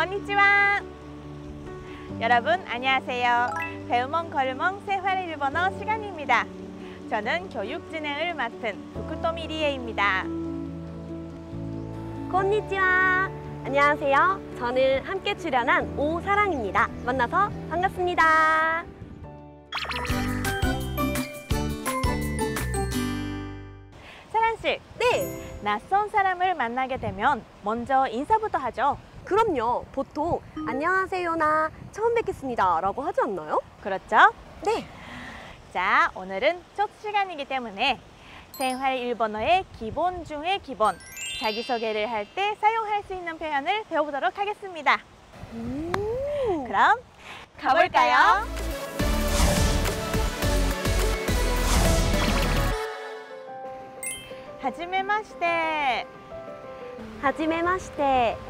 건니치와 여러분 안녕하세요. 배우멍 걸멍 생활 일본어 시간입니다. 저는 교육 진행을 맡은 부쿠토미 리에입니다. 건니치와 안녕하세요. 저는 함께 출연한 오사랑입니다. 만나서 반갑습니다. 사란 씨, 네, 낯선 사람을 만나게 되면 먼저 인사부터 하죠. 그럼요. 보통 안녕하세요나 처음 뵙겠습니다 라고 하지 않나요? 그렇죠? 네. 자, 오늘은 첫 시간이기 때문에 생활 일본어의 기본 중의 기본, 자기소개를 할 때 사용할 수 있는 표현을 배워보도록 하겠습니다. 음. 그럼 가볼까요? 하지메 마시테 하지메 마시테.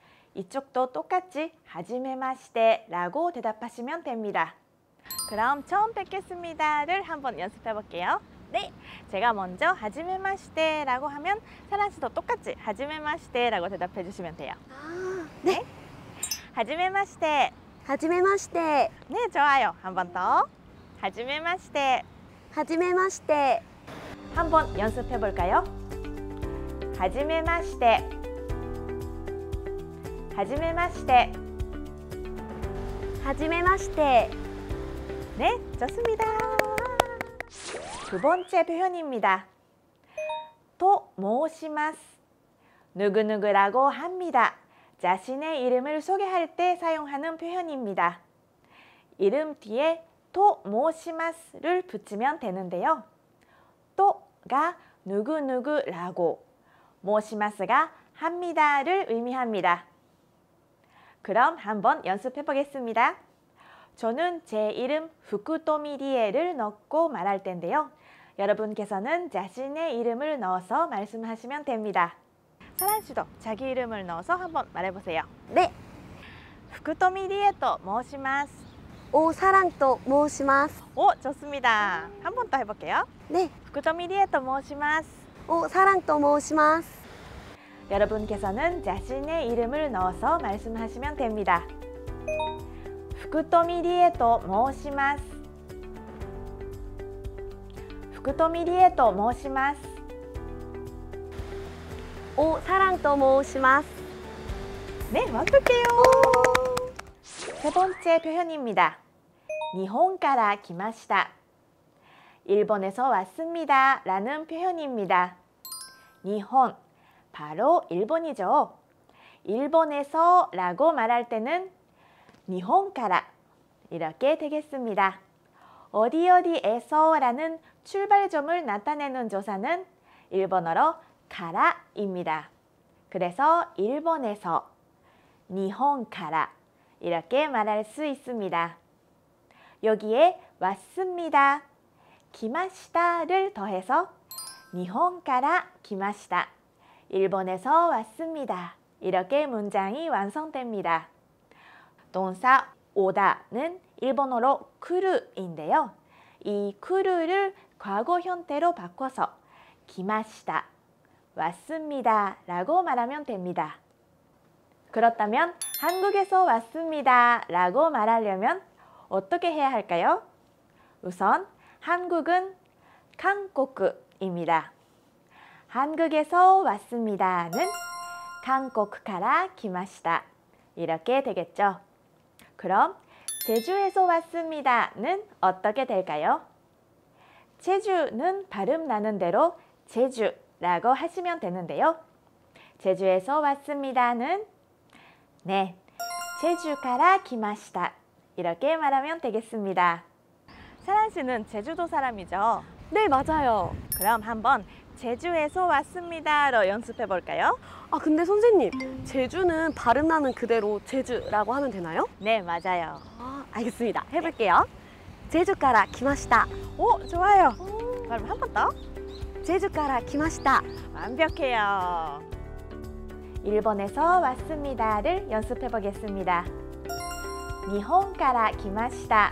이쪽도 똑같이 하지메마시테 라고 대답하시면 됩니다. 그럼 처음 뵙겠습니다를 한번 연습해 볼게요. 네, 제가 먼저 하지메마시테 라고 하면 사란 씨도 똑같이 하지메마시테 라고 대답해 주시면 돼요. 아, 네. 하지메마시테. 하지메 마시테. 네, 좋아요. 한 번 더. 하지메마시테. 하지메 마시테. 한번 연습해 볼까요? 하지메마시테. 하지메마시테. 하지메 마시테. 네, 좋습니다. 두 번째 표현입니다. 또 모시마스. 누구누구라고 합니다. 자신의 이름을 소개할 때 사용하는 표현입니다. 이름 뒤에 또 모시마스를 붙이면 되는데요. 또가 누구누구라고, 모시마스가 합니다를 의미합니다. 그럼 한번 연습해 보겠습니다. 저는 제 이름 후쿠토미리에를 넣고 말할 텐데요. 여러분께서는 자신의 이름을 넣어서 말씀하시면 됩니다. 사란 씨도 자기 이름을 넣어서 한번 말해보세요. 네, 후쿠토미리에 또 모시마스. 오사랑 또 모시마스. 오, 좋습니다. 한 번 더 해볼게요. 네, 후쿠토미리에 또 모시마스. 오사랑 또 모시마스. 여러분께서는 자신의 이름을 넣어서 말씀하시면 됩니다. 후쿠토미리에토 모시마스 후쿠토미리에토 모시마스 오 사랑도 모시마스 네, 완벽해요. 세 번째 표현입니다. 니혼가라 기마시다. 일본에서 왔습니다. 라는 표현입니다. 니혼 바로 일본이죠. 일본에서 라고 말할 때는 니혼카라 이렇게 되겠습니다. 어디 어디에서 라는 출발점을 나타내는 조사는 일본어로 가라입니다. 그래서 일본에서 니혼카라 이렇게 말할 수 있습니다. 여기에 왔습니다, 기마시다를 더해서 니혼카라 기마시다 일본에서 왔습니다. 이렇게 문장이 완성됩니다. 동사 오다는 일본어로 쿠르인데요. 이 쿠르를 과거 형태로 바꿔서 기마시다, 왔습니다 라고 말하면 됩니다. 그렇다면 한국에서 왔습니다 라고 말하려면 어떻게 해야 할까요? 우선 한국은 한국입니다. 한국에서 왔습니다는 한국から 来ました. 이렇게 되겠죠. 그럼 제주에서 왔습니다는 어떻게 될까요? 제주는 발음 나는 대로 제주라고 하시면 되는데요. 제주에서 왔습니다는 네, 제주から 来ました. 이렇게 말하면 되겠습니다. 세란 씨는 제주도 사람이죠? 네, 맞아요. 그럼 한번 제주에서 왔습니다로 연습해 볼까요? 아, 근데 선생님, 제주는 발음 나는 그대로 제주라고 하면 되나요? 네, 맞아요. 아, 알겠습니다. 해볼게요. 네. 제주가라 기마시다. 오, 좋아요. 그럼 한 번 더. 제주가라 기마시다. 완벽해요. 일본에서 왔습니다를 연습해 보겠습니다. 니혼가라 기마시다.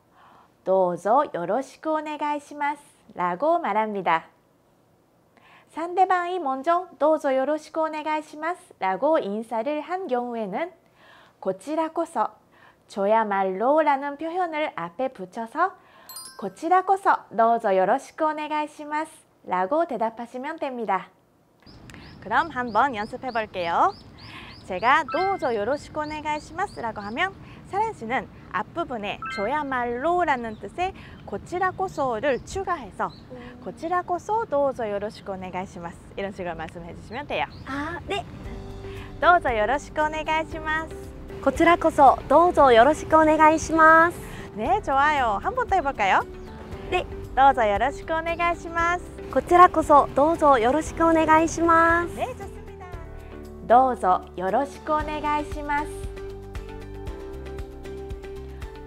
도저 요러시고 오네가이시마스 라고 말합니다. 상대방이 먼저 도저 요러시고 오네가이시마스 라고 인사를 한 경우에는 고치라코서 저야말로 라는 표현을 앞에 붙여서 고치라코서 도저 요러시고 오네가이시마스 라고 대답하시면 됩니다. 그럼 한번 연습해 볼게요. 제가 도저 요러시고 오네가이시마스 라고 하면 차란 씨는 앞부분에 줘야말로라는 뜻의 고치라고소를 추가해서 음. 고치라고소 도저 요로시고 오네가이시마스 이런 식으로 말씀해 주시면 돼요. 아, 네. 도저 요로시고 오네가이시마스. 고치라고소 도저 요로시고 오네가이시마스. 네, 좋아요. 한 번 더 해볼까요? 네. 도저 요로시고 오네가이시마스. 고치라고소 도저 요로시고 오네가이시마스. 네, 좋습니다. 도저 요로시고 오네가이시마스.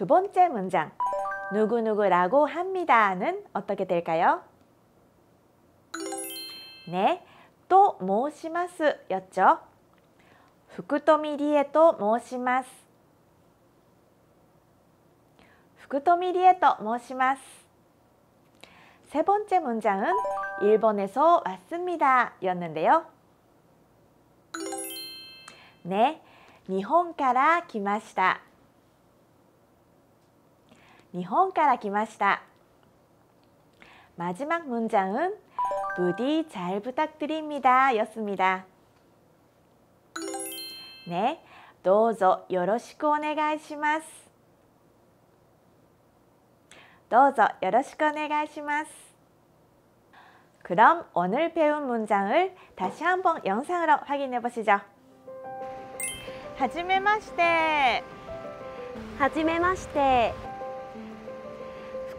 두 번째 문장. 누구누구라고 합니다는 어떻게 될까요? 네, 또 모시마스였죠. 후쿠토미 리에또 모시마스. 후쿠토미 리에또 모시마스. 세 번째 문장은 일본에서 왔습니다 였는데요. 네, 일본から 来ました. 일본から 来ました. 마지막 문장은 부디 잘 부탁드립니다 였습니다. 네, どうぞよろしくお願いします.どうぞよろしくお願いします. 그럼 오늘 배운 문장을 다시 한번 영상으로 확인해 보시죠. はじめましてはじめまして。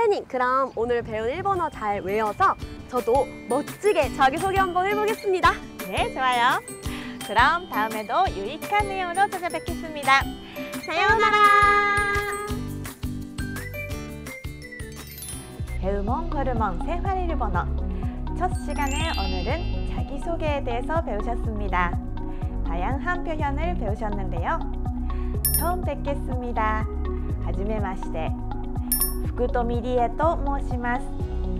선생님, 그럼 오늘 배운 일본어 잘 외워서 저도 멋지게 자기소개 한번 해보겠습니다. 네, 좋아요. 그럼 다음에도 유익한 내용으로 찾아뵙겠습니다. 사요나라! 배우몬 거르몬 생활 일본어 첫 시간에 오늘은 자기소개에 대해서 배우셨습니다. 다양한 표현을 배우셨는데요. 처음 뵙겠습니다. 하지메 마시테. 후쿠토미 리에또 모시마스.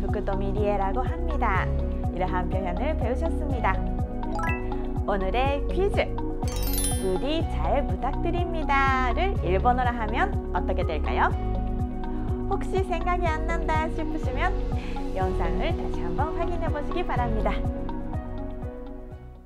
후쿠토미 리에라고 합니다. 이러한 표현을 배우셨습니다. 오늘의 퀴즈. 부디 잘 부탁드립니다를 일본어로 하면 어떻게 될까요? 혹시 생각이 안 난다 싶으시면 영상을 다시 한번 확인해 보시기 바랍니다.